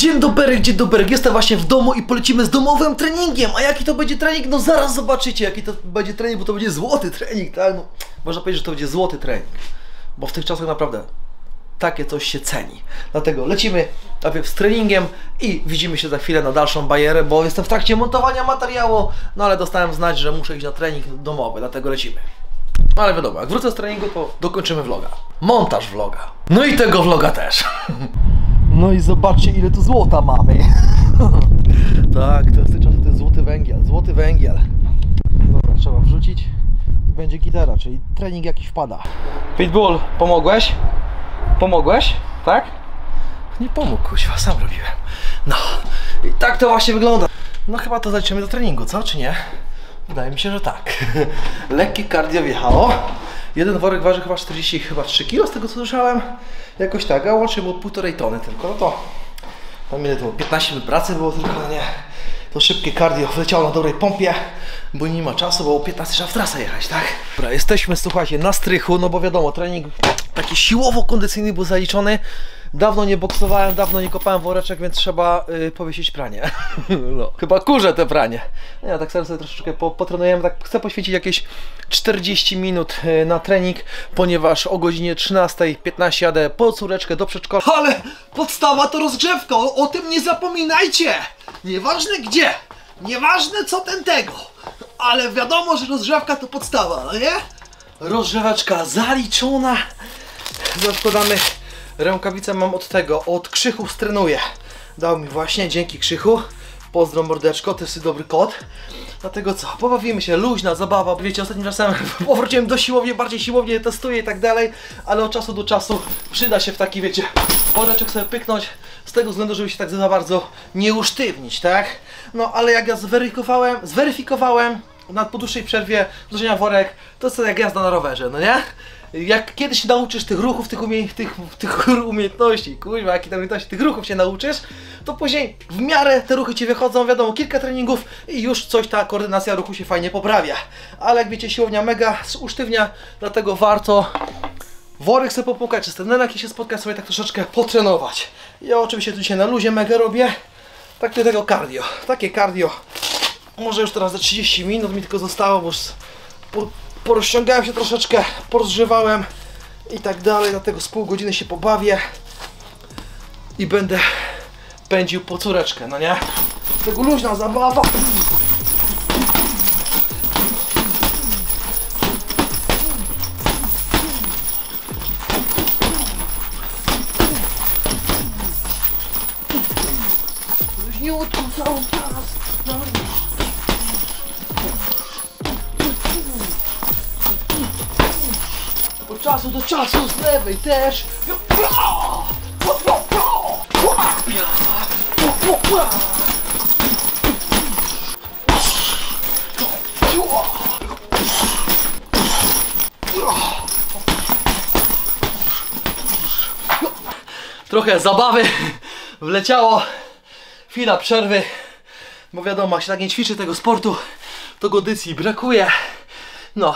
Dzień dobry, dzień dobry. Jestem właśnie w domu i polecimy z domowym treningiem. A jaki to będzie trening? No zaraz zobaczycie, jaki to będzie trening, bo to będzie złoty trening, tak? No, można powiedzieć, że to będzie złoty trening. Bo w tych czasach naprawdę takie coś się ceni. Dlatego lecimy najpierw z treningiem i widzimy się za chwilę na dalszą bajerę, bo jestem w trakcie montowania materiału, no ale dostałem znać, że muszę iść na trening domowy, dlatego lecimy. No ale wiadomo, jak wrócę z treningu, to dokończymy vloga. Montaż vloga. No i tego vloga też. No i zobaczcie, ile tu złota mamy. tak, to jest czasach to złoty węgiel, złoty węgiel. Dobra, trzeba wrzucić i będzie gitara, czyli trening jakiś wpada. Pitbull, pomogłeś? Pomogłeś? Tak? Nie pomógł, kuźwa, sam robiłem. No, i tak to właśnie wygląda. No chyba to zaliczymy do treningu, co? Czy nie? Wydaje mi się, że tak. Lekkie cardio wjechało. Jeden worek waży chyba 40, chyba 3 kg z tego co słyszałem. Jakoś tak, a łącznie było półtorej tony tylko. No to tam ile to było? 15 minut pracy było tylko, no nie. To szybkie cardio wleciało na dobrej pompie, bo nie ma czasu, bo o 15 trzeba w trasę jechać, tak? Dobra, jesteśmy, słuchajcie, na strychu, no bo wiadomo, trening taki siłowo-kondycyjny był zaliczony. Dawno nie boksowałem, dawno nie kopałem woreczek, więc trzeba y, powiesić pranie. no, chyba kurzę te pranie. Ja tak sobie troszeczkę po, potrenujemy, tak chcę poświęcić jakieś 40 minut y, na trening, ponieważ o godzinie 13.15 jadę po córeczkę do przedszkola. Ale podstawa to rozgrzewka, o, o tym nie zapominajcie! Nieważne gdzie, nieważne co ten tego, ale wiadomo, że rozgrzewka to podstawa, no nie? Rozgrzeweczka zaliczona. Zakładamy rękawice mam od tego, od Krzychu strenuję. Dał mi właśnie, dzięki Krzychu. Pozdro mordeczko, to jest dobry kot. Dlatego co, pobawimy się, luźna zabawa. Wiecie, ostatnim czasem powróciłem do siłowni, bardziej siłownie testuję i tak dalej, ale od czasu do czasu przyda się w taki, wiecie, woreczek sobie pyknąć, z tego względu, żeby się tak za bardzo nie usztywnić, tak? No, ale jak ja zweryfikowałem, zweryfikowałem na po dłuższej przerwie włożenia worek, to jest jak jazda na rowerze, no nie? Jak kiedyś się nauczysz tych ruchów, tych, umie, tych, tych umiejętności, kurwa, jakie umiejętności, tych ruchów się nauczysz, to później w miarę te ruchy ci wychodzą, wiadomo, kilka treningów i już coś ta koordynacja ruchu się fajnie poprawia. Ale jak wiecie, siłownia mega usztywnia, dlatego warto worek sobie popukać, czy z trenerem się spotkać, sobie tak troszeczkę potrenować. Ja oczywiście tu dzisiaj na luzie mega robię, tak do tego cardio, takie cardio, może już teraz za 30 minut mi tylko zostało, bo już po, porozciągałem się troszeczkę, porozgrzewałem i tak dalej, dlatego z pół godziny się pobawię i będę pędził po córeczkę, no nie? Tego luźna zabawa. Luźniutko cały czas. Od czasu do czasu z lewej też. Trochę zabawy wleciało. Chwila przerwy. Bo wiadomo, jak się tak nie ćwiczy tego sportu, to kondycji brakuje. No,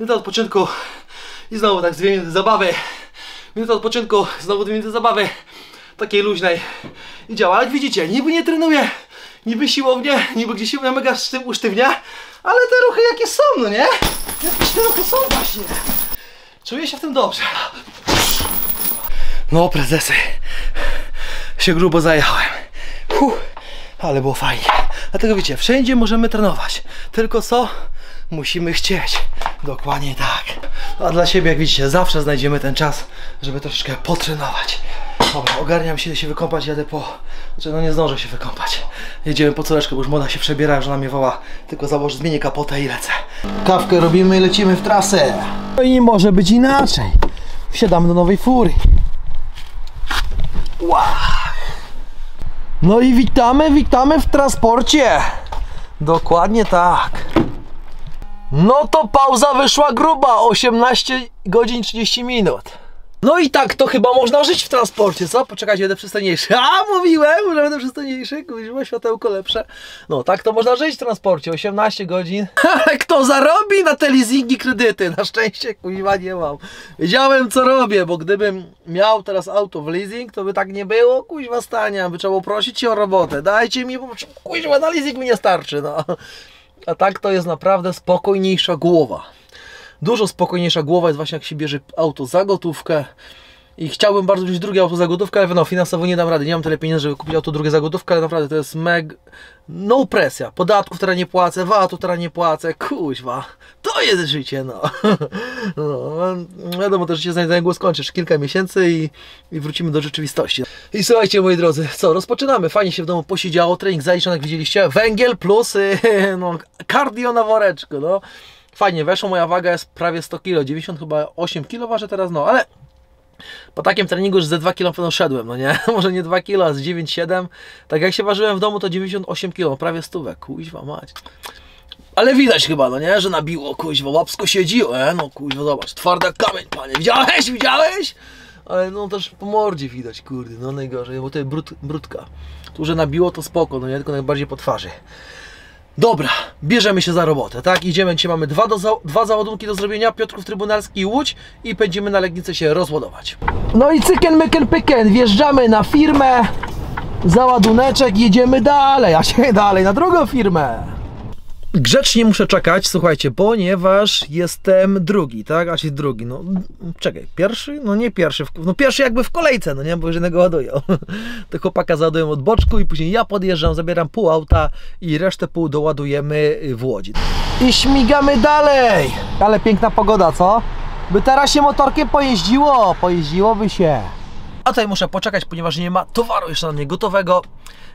minuta odpoczynku i znowu tak dwie minuty zabawy. Minuta odpoczynku, znowu dwie minuty zabawy. Takiej luźnej. I działa. Jak widzicie, niby nie trenuję, niby siłownie, niby gdzieś siłownia mega sztyw, usztywnia, ale te ruchy jakie są, no nie? Jakieś te ruchy są właśnie. Czuję się w tym dobrze. No prezesy, się grubo zajechałem. Ale było fajnie. Dlatego wiecie, wszędzie możemy trenować. Tylko co? Musimy chcieć. Dokładnie tak. A dla siebie, jak widzicie, zawsze znajdziemy ten czas, żeby troszeczkę potrenować. Dobra, ogarniam się, się wykąpać, jadę po... Znaczy, no nie zdążę się wykąpać. Jedziemy po córeczkę, bo już młoda się przebiera, żona mnie woła. Tylko założę, zmienię kapotę i lecę. Kawkę robimy i lecimy w trasę. No i może być inaczej. Wsiadamy do nowej fury. Wow. No i witamy, witamy w transporcie. Dokładnie tak. No to pauza wyszła gruba, 18 godzin 30 minut. No i tak to chyba można żyć w transporcie, co? Poczekajcie, będę przystojniejszy. A, mówiłem, że będę przystojniejszy, kuźwa, światełko lepsze. No, tak to można żyć w transporcie, 18 godzin. Ale kto zarobi na te leasingi kredyty? Na szczęście, kuźwa, nie mam. Wiedziałem, co robię, bo gdybym miał teraz auto w leasing, to by tak nie było, kuźwa, stania, by trzeba prosić się o robotę. Dajcie mi, bo na leasing mi nie starczy, no. A tak to jest naprawdę spokojniejsza głowa. Dużo spokojniejsza głowa jest właśnie jak się bierze auto za gotówkę i chciałbym bardzo wziąć drugie auto za gotówkę, ale no finansowo nie dam rady, nie mam tyle pieniędzy, żeby kupić auto drugie za gotówkę, ale naprawdę to jest meg... no presja, podatków teraz nie płacę, VAT-u teraz nie płacę, kuźwa, to jest życie, no. no wiadomo, to życie za głos kończysz. Kilka miesięcy i, i wrócimy do rzeczywistości. I słuchajcie, moi drodzy, co, rozpoczynamy, fajnie się w domu posiedziało, trening zaliczony, jak widzieliście, węgiel plus, no, cardio na woreczku, no. Fajnie weszło, moja waga jest prawie 100 kg, 90 chyba 8 kg ważę teraz, no ale po takim treningu już ze 2 kg pewno szedłem, no nie? Może nie 2 kg, a z 9,7. Tak jak się ważyłem w domu to 98 kg, prawie stówek, kuźwa mać. Ale widać chyba, no nie, że nabiło, kuźwa, łapsko siedzi, e, no kuźwa, zobacz, twarda kamień, panie, widziałeś, widziałeś? Ale no też po mordzie widać, kurde, no najgorzej, bo to jest brud, brudka. Tu, że nabiło to spoko, no nie, tylko najbardziej po twarzy. Dobra, bierzemy się za robotę, tak? Idziemy, dzisiaj mamy dwa, do za dwa załadunki do zrobienia, Piotrków Trybunalski i Łódź i będziemy na Legnicę się rozładować. No i cyken, myken, pyken, wjeżdżamy na firmę, załaduneczek, jedziemy dalej, a się dalej na drugą firmę. Grzecznie muszę czekać, słuchajcie, ponieważ jestem drugi, tak? A się drugi, no czekaj, pierwszy? No nie pierwszy, no pierwszy jakby w kolejce, no nie, bo już jednego ładują. To chłopaka załadują od boczku i później ja podjeżdżam, zabieram pół auta i resztę pół doładujemy w Łodzi. I śmigamy dalej! Ale piękna pogoda, co? By teraz się motorkiem pojeździło, pojeździłoby się. A tutaj muszę poczekać, ponieważ nie ma towaru jeszcze na mnie gotowego.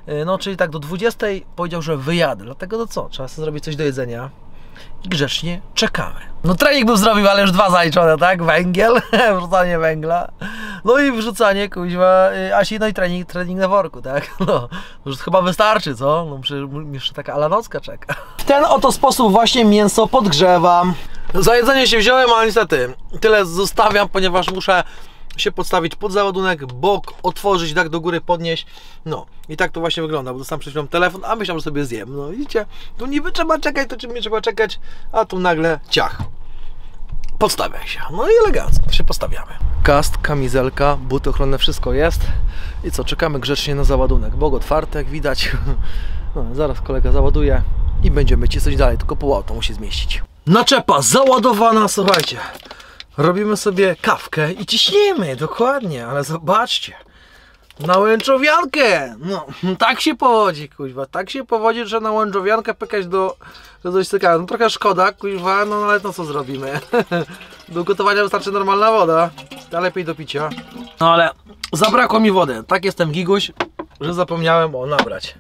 E, no, czyli tak do 20 powiedział, że wyjadę. Dlatego to co? Trzeba sobie zrobić coś do jedzenia i grzecznie czekamy. No trening bym zrobił, ale już dwa zaliczone, tak? Węgiel, wrzucanie węgla, no i wrzucanie kuźwa y, Asi, no i trening, trening na worku, tak? No, już chyba wystarczy, co? No przecież jeszcze taka alanocka czeka. W ten oto sposób właśnie mięso podgrzewam. Za jedzenie się wziąłem, ale niestety tyle zostawiam, ponieważ muszę się podstawić pod załadunek, bok otworzyć, tak do góry podnieść. No i tak to właśnie wygląda, bo dostałem przed chwilą telefon, a myślałem, że sobie zjem. No widzicie, tu niby trzeba czekać, to czym nie trzeba czekać, a tu nagle ciach. Podstawia się. No i elegancko, to się postawiamy. Kast, kamizelka, buty ochronne, wszystko jest. I co, czekamy grzecznie na załadunek. Bok otwarty, jak widać. No, zaraz kolega załaduje i będziemy ci coś dalej, tylko pół auto musi zmieścić. Naczepa załadowana, słuchajcie. Robimy sobie kawkę i ciśniemy, dokładnie, ale zobaczcie. Na łęczowiankę! No, tak się powodzi, kuźwa. Tak się powodzi, że na łęczowiankę pykać do, do coś ciekawego. No trochę szkoda, kuźwa, no ale no co zrobimy? do gotowania wystarczy normalna woda, a lepiej do picia. No ale zabrakło mi wody. Tak jestem giguś, że zapomniałem o nabrać.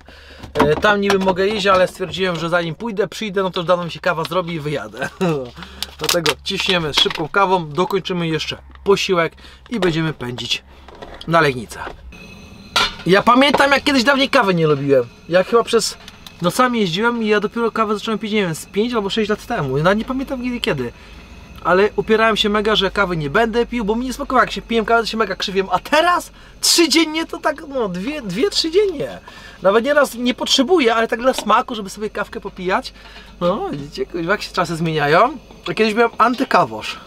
E, tam niby mogę iść, ale stwierdziłem, że zanim pójdę, przyjdę, no to już dawno mi się kawa zrobi i wyjadę. Dlatego ciśniemy z szybką kawą, dokończymy jeszcze posiłek i będziemy pędzić na Legnicę. Ja pamiętam jak kiedyś dawniej kawy nie lubiłem. Ja chyba przez nocami jeździłem i ja dopiero kawę zacząłem pić, nie wiem, z 5 albo 6 lat temu. Nawet nie pamiętam kiedy. kiedy. Ale upierałem się mega, że kawy nie będę pił, bo mi nie smakowało. Jak się piłem kawę, to się mega krzywiłem. A teraz trzy dziennie to tak, no dwie, dwie trzy dziennie. Nawet nieraz nie potrzebuję, ale tak dla smaku, żeby sobie kawkę popijać. No, widzicie, jak się czasy zmieniają. Kiedyś miałem antykawosz.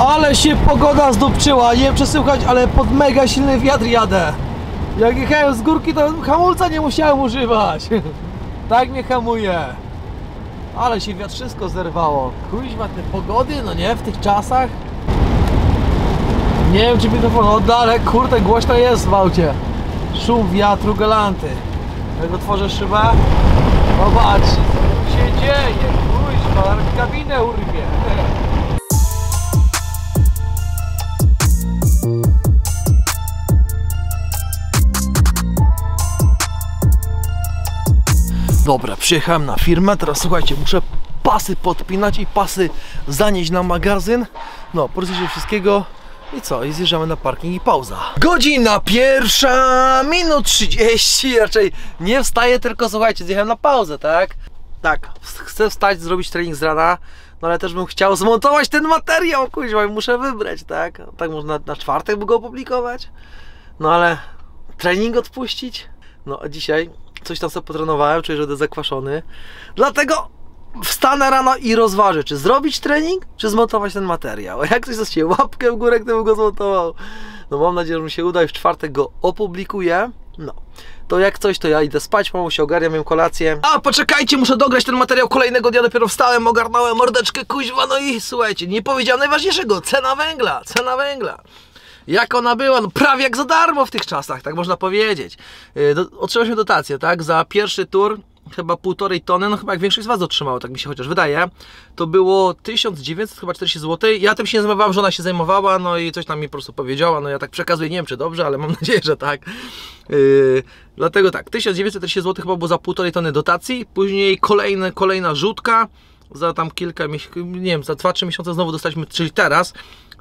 Ale się pogoda zdupczyła, nie wiem czy słychać, ale pod mega silny wiatr jadę. Jak jechałem z górki, to hamulca nie musiałem używać. tak mnie hamuje. Ale się wiatr wszystko zerwało. Kuźwa, te pogody, no nie, w tych czasach. Nie wiem, czy mikrofon odda, ale kurde, głośno jest w aucie. Szum wiatru galanty. Jak otworzę szybę, zobaczcie, co się dzieje. Kuźwa, kabinę urwie. Dobra, przyjechałem na firmę, teraz słuchajcie, muszę pasy podpinać i pasy zanieść na magazyn. No, po wszystkiego I co? I zjeżdżamy na parking i pauza. Godzina pierwsza, minut 30. Raczej nie wstaję, tylko słuchajcie, zjechałem na pauzę, tak? Tak, chcę wstać, zrobić trening z rana, no ale też bym chciał zmontować ten materiał, kuźwa, i muszę wybrać, tak? Tak można na czwartek by go opublikować, no ale trening odpuścić? No a dzisiaj coś tam sobie potrenowałem, czuję, że będę zakwaszony, dlatego wstanę rano i rozważę, czy zrobić trening, czy zmontować ten materiał. Jak ktoś zostaje łapkę w górę, by go zmontował. No mam nadzieję, że mi się uda i w czwartek go opublikuję. No, to jak coś, to ja idę spać, mało się ogarniam, mam kolację. A, poczekajcie, muszę dograć ten materiał kolejnego dnia, dopiero wstałem, ogarnąłem mordeczkę, kuźwa, no i słuchajcie, nie powiedziałem najważniejszego, cena węgla, cena węgla. Jak ona była? No prawie jak za darmo w tych czasach, tak można powiedzieć. Yy, do, otrzymaliśmy dotację, tak, za pierwszy tur chyba półtorej tony, no chyba jak większość z Was otrzymało, tak mi się chociaż wydaje, to było 1940 zł. Ja tym się nie zajmowałem, żona się zajmowała, no i coś tam mi po prostu powiedziała, no ja tak przekazuję, nie wiem czy dobrze, ale mam nadzieję, że tak. Yy, dlatego tak, 1940 zł chyba było za półtorej tony dotacji, później kolejne, kolejna rzutka, za tam kilka miesięcy, nie wiem, za 2-3 miesiące znowu dostaliśmy, czyli teraz,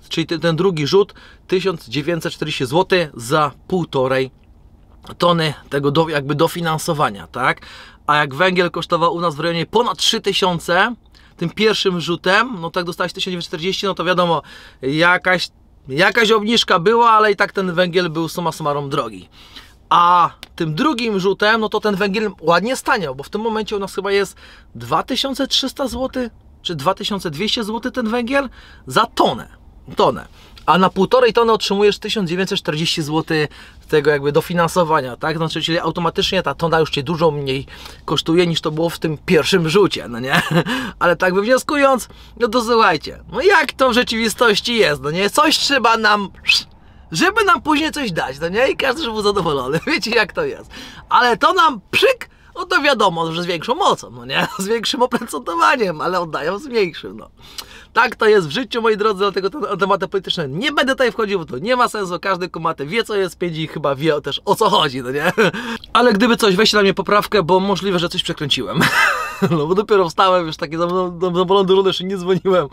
czyli ten, ten drugi rzut, 1940 zł za półtorej tony tego do, jakby dofinansowania, tak? A jak węgiel kosztował u nas w rejonie ponad 3000, tym pierwszym rzutem, no tak dostałeś 1940, no to wiadomo, jakaś, jakaś obniżka była, ale i tak ten węgiel był suma summarum drogi. A tym drugim rzutem, no to ten węgiel ładnie staniał, bo w tym momencie u nas chyba jest 2300 zł, czy 2200 zł ten węgiel za tonę. Tonę a na półtorej tony otrzymujesz 1940 zł tego jakby dofinansowania, tak? Znaczy, czyli automatycznie ta tona już Cię dużo mniej kosztuje niż to było w tym pierwszym rzucie, no nie? Ale tak wywnioskując, no to słuchajcie, no jak to w rzeczywistości jest, no nie? Coś trzeba nam żeby nam później coś dać, no nie? I każdy był zadowolony, wiecie jak to jest. Ale to nam przyk, no to wiadomo, że z większą mocą, no nie? Z większym oprocentowaniem, ale oddają z mniejszym, no. Tak to jest w życiu, moi drodzy, dlatego te tematy polityczne nie będę tutaj wchodził, bo to nie ma sensu. Każdy kumaty wie, co jest pięć i chyba wie też o co chodzi, no nie? Ale gdyby coś, weźcie na mnie poprawkę, bo możliwe, że coś przekręciłem. No bo dopiero wstałem, już taki zadowolony runy, jeszcze nie dzwoniłem.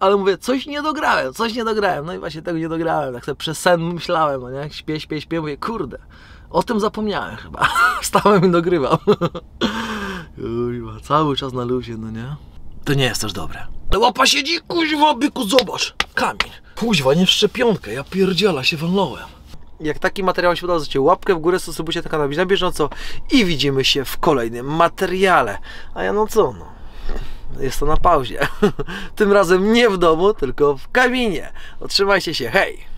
Ale mówię, coś nie dograłem, coś nie dograłem. No i właśnie tego nie dograłem. Tak sobie przez sen myślałem, no nie? Śpię, śpię, śpię, mówię, kurde. O tym zapomniałem chyba. Wstałem i dogrywam. Kurwa, cały czas na luzie, no nie? To nie jest też dobre. Łapa siedzi, kuźwa, byku, zobacz. Kamień. Kuźwa, nie w szczepionkę, ja pierdziela się walnąłem. Jak taki materiał się podoba, zostawcie łapkę w górę, subskrybujcie ten kanał na bieżąco i widzimy się w kolejnym materiale. A ja no co, no. Jest to na pauzie. Tym razem nie w domu, tylko w kabinie. Otrzymajcie się, hej!